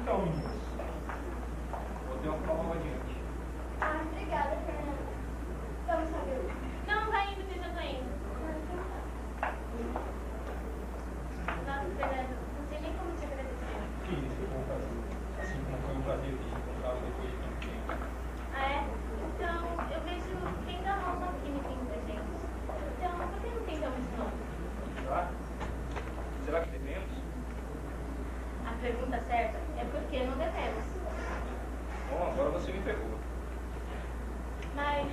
Então, meninos, vou ter uma prova adiante. Ah, obrigada, Fernanda. Vamos saber. Não, vai indo que eu já tô indo. Nossa, Fernando, não sei nem como te agradecer. Que isso eu vou fazer? Assim como foi um prazer te encontrá-lo depois de tanto tempo. Ah, é? Então, eu vejo que ainda rola uma química entre a gente. Então, por que não tentamos de novo? Será? Será que devemos? A pergunta certa é por que não devemos. Bom, agora você me pegou. Mas,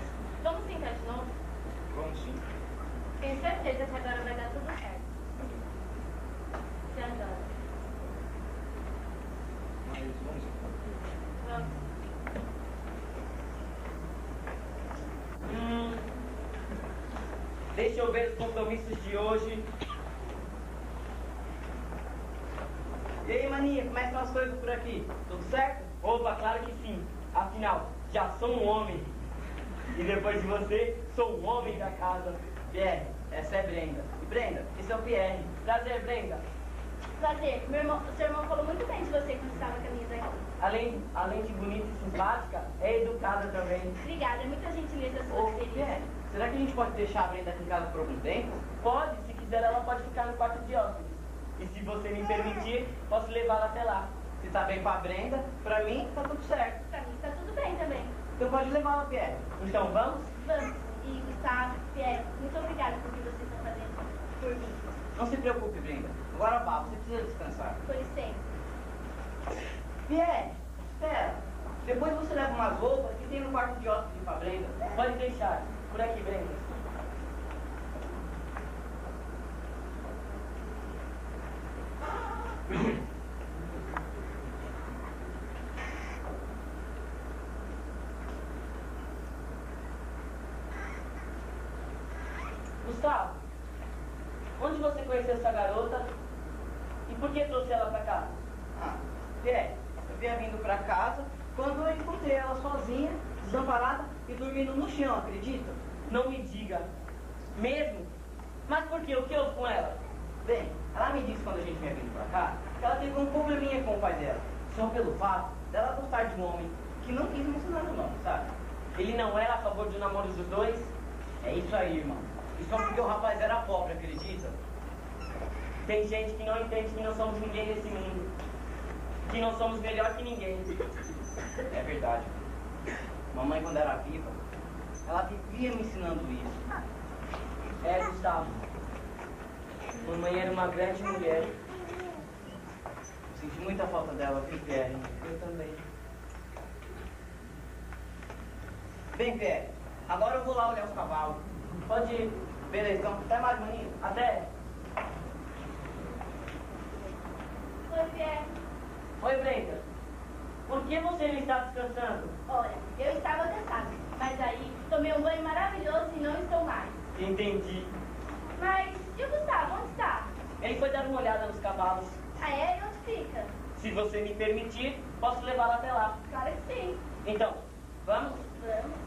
vamos tentar de novo? Vamos sim. Tenho certeza que agora vai dar tudo certo. Você adora. Mas vamos então. Vamos. Hum, deixa eu ver os compromissos de hoje. E aí, maninha, como é as coisas por aqui? Tudo certo? Opa, claro que sim. Afinal, já sou um homem. E depois de você, sou um homem da casa. Pierre, essa é Brenda. E Brenda, esse é o Pierre. Prazer, Brenda. Prazer. Meu irmão, seu irmão falou muito bem de você quando estava caminhando aqui. Além, além de bonita e simpática, é educada também. Obrigada, é muita gentileza sua, querida. Pierre, será que a gente pode deixar a Brenda aqui em casa por algum tempo? Pode, se quiser ela pode ficar no quarto de hóspedes. E se você me permitir, posso levá-la até lá. Se tá bem com a Brenda, pra mim tá tudo certo. Pra mim tá tudo bem também. Então pode levá-la, Pierre. Então vamos? Vamos. E Gustavo, Pierre, muito obrigada por o que vocês estão fazendo por mim. Não se preocupe, Brenda. Agora vá, você precisa descansar. Com licença. Pierre, espera. Depois você leva umas roupas que tem no quarto de hóspedes pra Brenda. Pode deixar. Por aqui, Brenda. Gustavo, onde você conheceu essa garota e por que trouxe ela pra cá? Ah, é, eu vinha vindo pra casa quando eu encontrei ela sozinha, desamparada e dormindo no chão, acredita? Não me diga. Mesmo? Mas por quê? O que houve com ela? Bem, ela me disse quando a gente vinha vindo pra cá que ela teve um probleminha com o pai dela. Só pelo fato dela gostar de um homem que não quis mencionar o nome, sabe? Ele não era a favor do namoro dos dois? É isso aí, irmão. E só porque o rapaz era pobre, acredita? Tem gente que não entende que não somos ninguém nesse mundo. Que não somos melhor que ninguém. É verdade. Mamãe, quando era viva, ela vivia me ensinando isso. É, Gustavo. Mamãe era uma grande mulher. Senti muita falta dela, viu, Pierre? Eu também. Bem, Pierre, agora eu vou lá olhar os cavalos. Pode ir. Beleza, então até mais, maninho. Até. Oi, Pierre. Oi, Brenda. Por que você não está descansando? Olha, eu estava cansada, mas aí tomei um banho maravilhoso e não estou mais. Entendi. Mas e o Gustavo, onde está? Ele foi dar uma olhada nos cavalos. Ah, é? E onde fica? Se você me permitir, posso levá-la até lá. Claro que sim. Então, vamos? Vamos.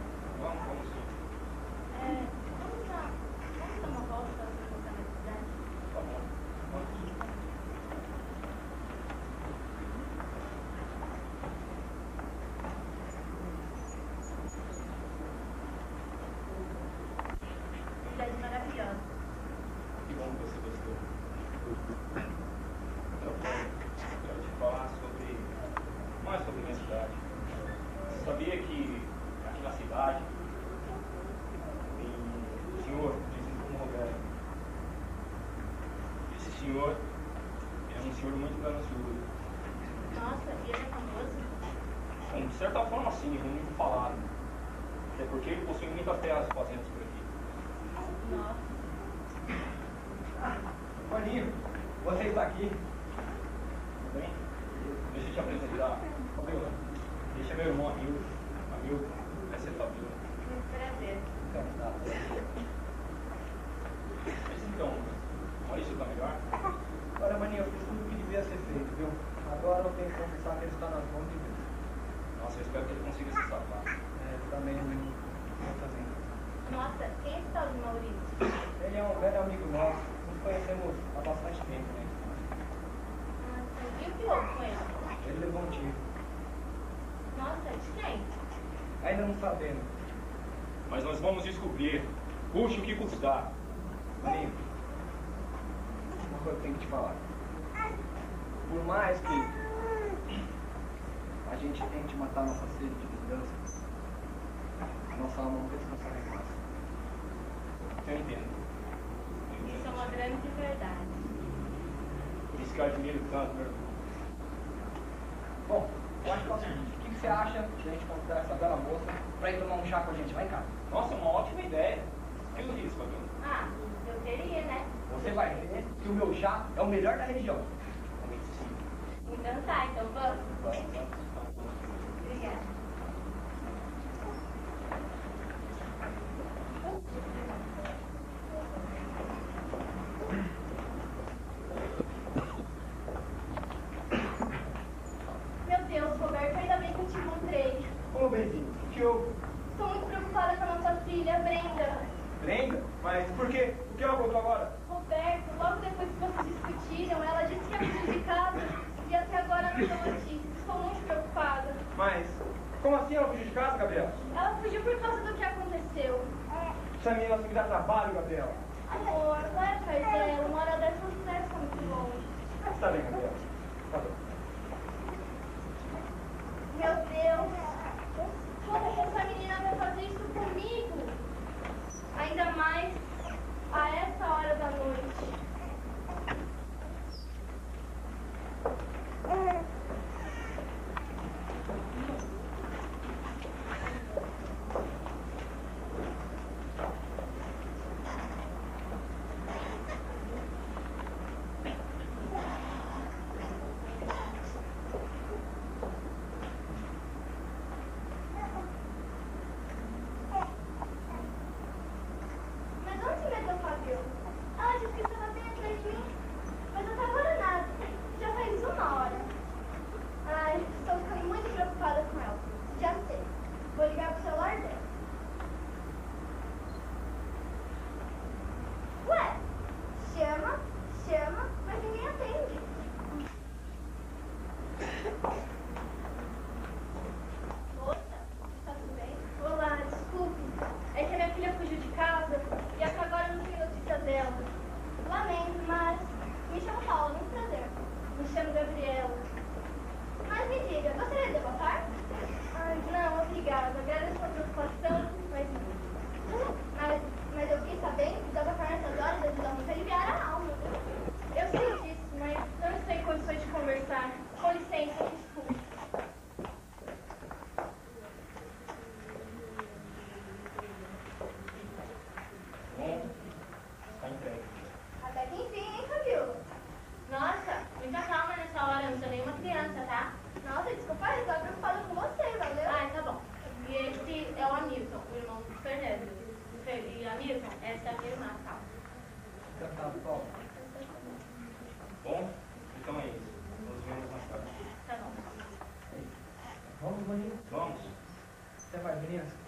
certa forma sim, ele muito falado. Até porque ele possui muitas terras fazendas por aqui. Nossa. Maninho, você está aqui. Tudo bem? Deixa eu te apresentar. Fabiola, é meu irmão Hamilton. Hamilton, essa é Fabiola. Muito prazer. Mas então, Maurício tá melhor? Olha, maninho, eu fiz tudo o que devia ser feito, viu? Agora eu tenho que confessar que ele está nas mãos de Deus. Nossa, eu espero que ele consiga se safar. É, também, eu também. Nossa, quem é esse tal de Maurício? Ele é um velho amigo nosso, nos conhecemos há bastante tempo, né? Nossa, e o que houve com ele? Ele levou um tiro. Nossa, de quem? Ainda não sabendo. Mas nós vamos descobrir, custe o que custar. Maninho, uma coisa que eu tenho que te falar. Por mais que a gente tente matar nossa sede de vingança, nossa alma não descansará em paz. Eu entendo. Eu Isso é entendo. uma grande verdade. Por isso que eu admiro tanto, meu irmão. Bom, que é o seguinte, o que você acha de a gente convidar essa bela moça pra ir tomar um chá com a gente lá em casa? Nossa, uma ótima ideia. O que eu disse, Fabiola? Ah, eu teria, né? Você vai ver que o meu chá é o melhor da região. Então tá, então vamos. Vamos, vamos. Obrigada. Meu Deus, Roberto, ainda bem que eu te encontrei. Ô, Benzinho, o que houve? Estou muito preocupada com a nossa filha, Brenda. Brenda? Mas por quê? O que ela contou agora? Roberto, logo depois que vocês discutiram, ela disse que ia fugir de casa e Estou muito preocupada. Mas, como assim ela fugiu de casa, Gabriela? Ela fugiu por causa do que aconteceu. Essa menina se me dá trabalho, Gabriela. Amor, vai atrás dela. Uma hora dessas não deve estar muito longe. Mas tá bem, Gabriela. Oh. Você